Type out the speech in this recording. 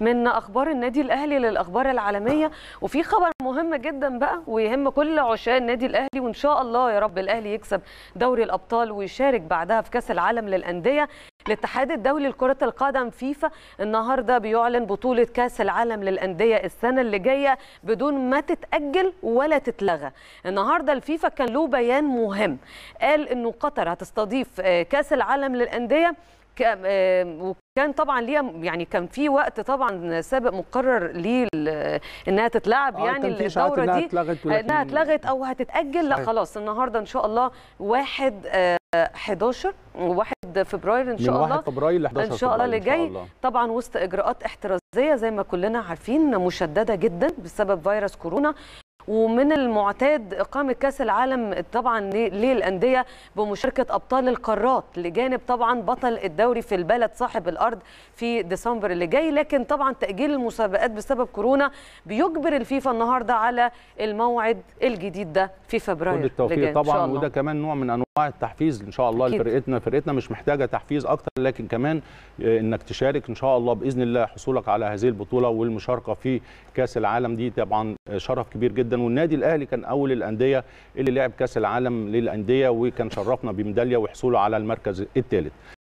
من أخبار النادي الأهلي للأخبار العالمية. وفي خبر مهم جدا بقى ويهم كل عشاق النادي الأهلي وإن شاء الله يا رب الأهلي يكسب دوري الأبطال ويشارك بعدها في كأس العالم للأندية الاتحاد الدولي لكرة القدم فيفا. النهارده بيعلن بطولة كأس العالم للأندية السنة اللي جاية بدون ما تتأجل ولا تتلغى. النهارده الفيفا كان له بيان مهم. قال إنه قطر هتستضيف كأس العالم للأندية وكان طبعا ليها يعني كان في وقت طبعا سابق مقرر ليه إنها تتلعب آه يعني الدورة إنها دي. اتلغت إنها اتلغت أو هتتأجل. لا. خلاص النهارده إن شاء الله 1 11 و1 فبراير إن من شاء 1 الله. فبراير ل 11 إن شاء الله اللي جاي. طبعا وسط إجراءات احترازية زي ما كلنا عارفين مشددة جدا بسبب فيروس كورونا. ومن المعتاد إقامة كأس العالم طبعا للأندية بمشاركة أبطال القارات لجانب طبعا بطل الدوري في البلد صاحب الأرض في ديسمبر اللي جاي لكن طبعا تأجيل المسابقات بسبب كورونا بيجبر الفيفا النهارده على الموعد الجديد ده في فبراير كل التوفيق طبعا. وده كمان نوع من أنواع التحفيز إن شاء الله. لفرقتنا. فرقتنا مش محتاجة تحفيز أكتر لكن كمان آه، إنك تشارك إن شاء الله بإذن الله حصولك على هذه البطولة والمشاركة في كأس العالم دي طبعا شرف كبير جدا. والنادي الأهلي كان أول الأندية اللي لعب كأس العالم للأندية وكان شرفنا بميدالية وحصوله على المركز الثالث.